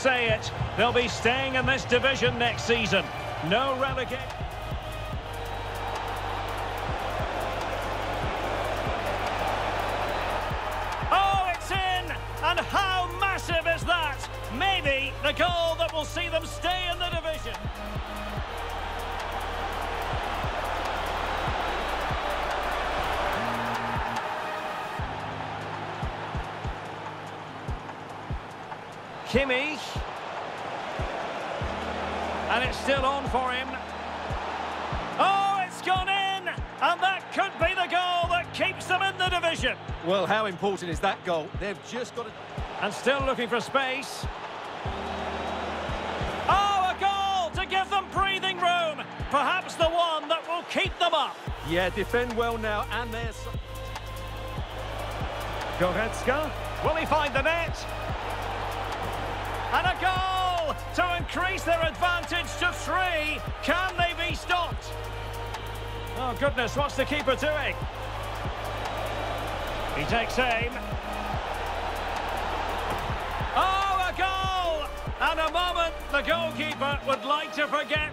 say it. They'll be staying in this division next season. No relegation. Oh, it's in! And how massive is that? Maybe the goal that will see them stay in the Kimmich. And it's still on for him. Oh, it's gone in! And that could be the goal that keeps them in the division. Well, how important is that goal? They've just got to... And still looking for space. Oh, a goal to give them breathing room. Perhaps the one that will keep them up. Yeah, defend well now, and there's... Goretzka. Will he find the net? Increase their advantage to three. Can they be stopped? Oh, goodness, what's the keeper doing? He takes aim. Oh, a goal! And a moment the goalkeeper would like to forget.